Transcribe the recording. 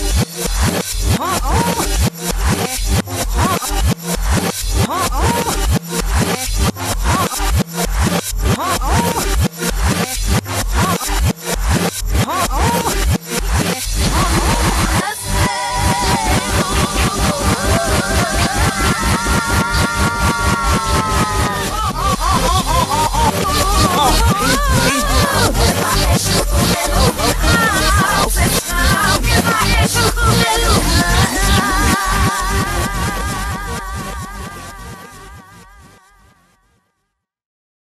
Yeah.